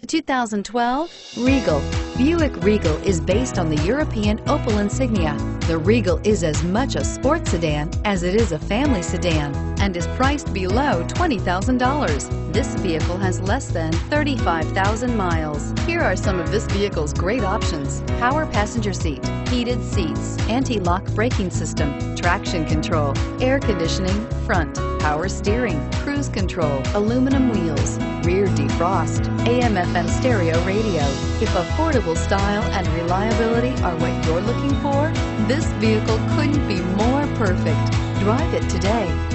The 2012 Regal. Buick Regal is based on the European Opel Insignia. The Regal is as much a sports sedan as it is a family sedan and is priced below $20,000. This vehicle has less than 35,000 miles. Here are some of this vehicle's great options. Power passenger seat, heated seats, anti-lock braking system, traction control, air conditioning, front, power steering, cruise control, aluminum wheels, rear defrost, AM FM stereo radio. If affordable style and reliability are what you're looking for, this vehicle couldn't be more perfect. Drive it today.